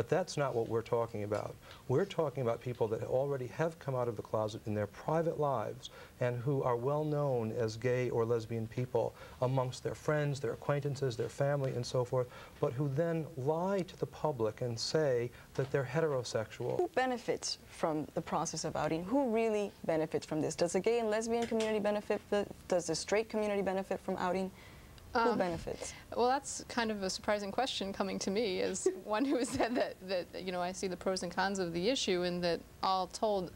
But that's not what we're talking about. We're talking about people that already have come out of the closet in their private lives and who are well known as gay or lesbian people amongst their friends, their acquaintances, their family, and so forth, but who then lie to the public and say that they're heterosexual. Who benefits from the process of outing? Who really benefits from this? Does the gay and lesbian community benefit? Does the straight community benefit from outing? Who um, benefits? Well, that's kind of a surprising question coming to me as one who has said that, that, you know, I see the pros and cons of the issue and that all told,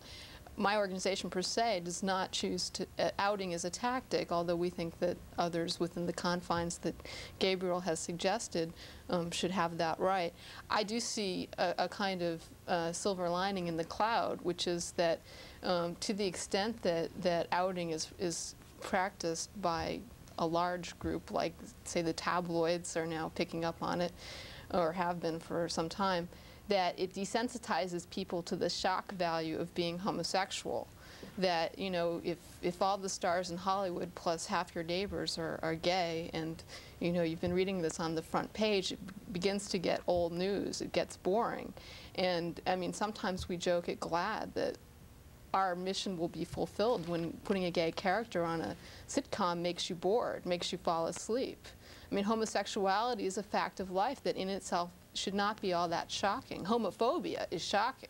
my organization per se does not choose to, uh, outing as a tactic, although we think that others within the confines that Gabriel has suggested um, should have that right. I do see a, a kind of uh, silver lining in the cloud, which is that um, to the extent that, that outing is, is practiced by a large group, like say the tabloids are now picking up on it, or have been for some time, that it desensitizes people to the shock value of being homosexual. That, you know, if, if all the stars in Hollywood plus half your neighbors are, are gay and, you know, you've been reading this on the front page, it begins to get old news. It gets boring. And, I mean, sometimes we joke at GLAAD that our mission will be fulfilled when putting a gay character on a sitcom makes you bored, makes you fall asleep. I mean, homosexuality is a fact of life that in itself should not be all that shocking. Homophobia is shocking.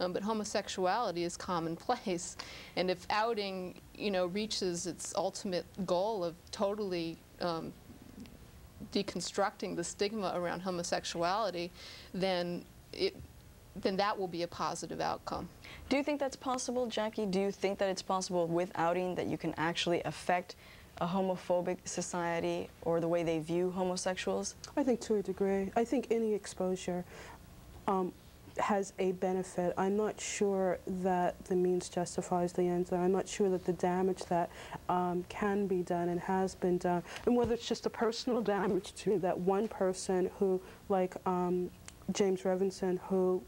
Um, but homosexuality is commonplace. And if outing, you know, reaches its ultimate goal of totally um, deconstructing the stigma around homosexuality, then it, then that will be a positive outcome. Do you think that's possible, Jacquie? Do you think that it's possible with outing that you can actually affect a homophobic society or the way they view homosexuals? I think to a degree. I think any exposure um, has a benefit. I'm not sure that the means justifies the ends. I'm not sure that the damage that um, can be done and has been done, and whether it's just a personal damage to that one person who, like um, James Revenson, who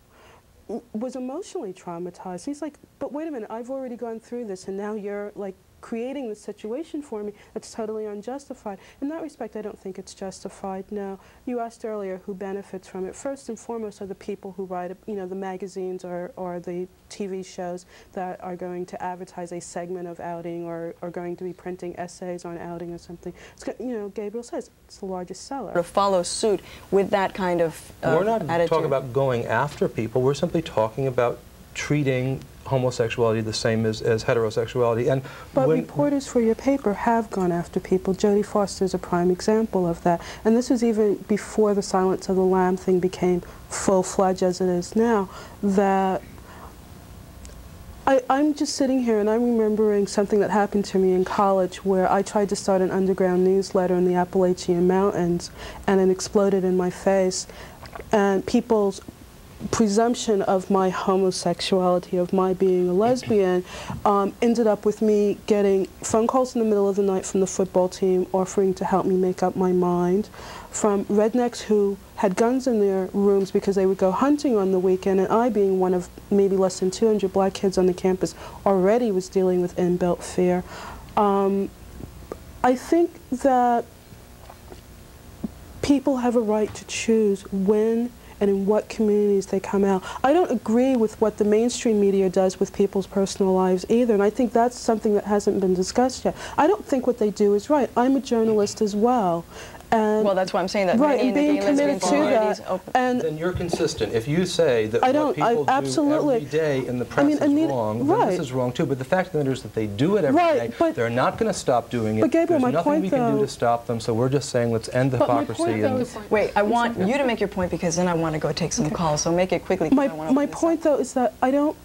was emotionally traumatized. He's like, but wait a minute, I've already gone through this, and now you're like creating this situation for me that's totally unjustified. In that respect, I don't think it's justified. No. You asked earlier who benefits from it. First and foremost are the people who write, you know, the magazines or, or the TV shows that are going to advertise a segment of outing or are going to be printing essays on outing or something. It's, you know, Gabriel says it's the largest seller. To follow suit with that kind of, of We're not um, attitude. talking about going after people. We're simply talking about treating homosexuality the same as, as heterosexuality. And but reporters for your paper have gone after people. Jodie Foster is a prime example of that. And this was even before the Silence of the Lamb thing became full-fledged as it is now, that I, am just sitting here and I'm remembering something that happened to me in college where I tried to start an underground newsletter in the Appalachian Mountains and it exploded in my face. And people's presumption of my homosexuality, of my being a lesbian, um, ended up with me getting phone calls in the middle of the night from the football team offering to help me make up my mind, from rednecks who had guns in their rooms because they would go hunting on the weekend, and I, being one of maybe less than 200 black kids on the campus, already was dealing with inbuilt fear. Um, I think that people have a right to choose when and in what communities they come out. I don't agree with what the mainstream media does with people's personal lives either, and I think that's something that hasn't been discussed yet. I don't think what they do is right. I'm a journalist as well, and well, that's why I'm saying that. Right, and being committed to that. And then you're consistent. If you say that I don't, what people I, absolutely. do every day in the press I mean, is Anita, wrong, right. then this is wrong too. But the fact of the matter is that they do it every right, day. But, They're not going to stop doing it. But Gabriel, There's my nothing point, we can do to stop them. So we're just saying let's end the hypocrisy. and wait, I want you to make your point because then I want to go take some okay. calls. So make it quickly. My my point though is that I don't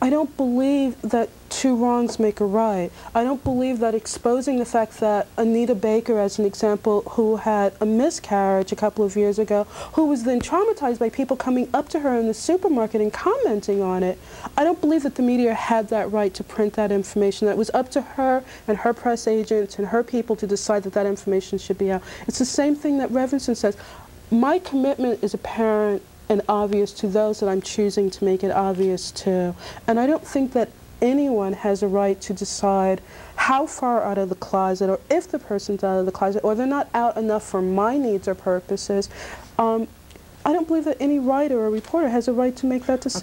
I don't believe that two wrongs make a right. I don't believe that exposing the fact that Anita Baker, as an example, who had a miscarriage a couple of years ago, who was then traumatized by people coming up to her in the supermarket and commenting on it, I don't believe that the media had that right to print that information. That was up to her and her press agents and her people to decide that that information should be out. It's the same thing that Revenson says. My commitment as a parent and obvious to those that I'm choosing to make it obvious to. And I don't think that anyone has a right to decide how far out of the closet or if the person's out of the closet or they're not out enough for my needs or purposes. Um, I don't believe that any writer or reporter has a right to make that decision.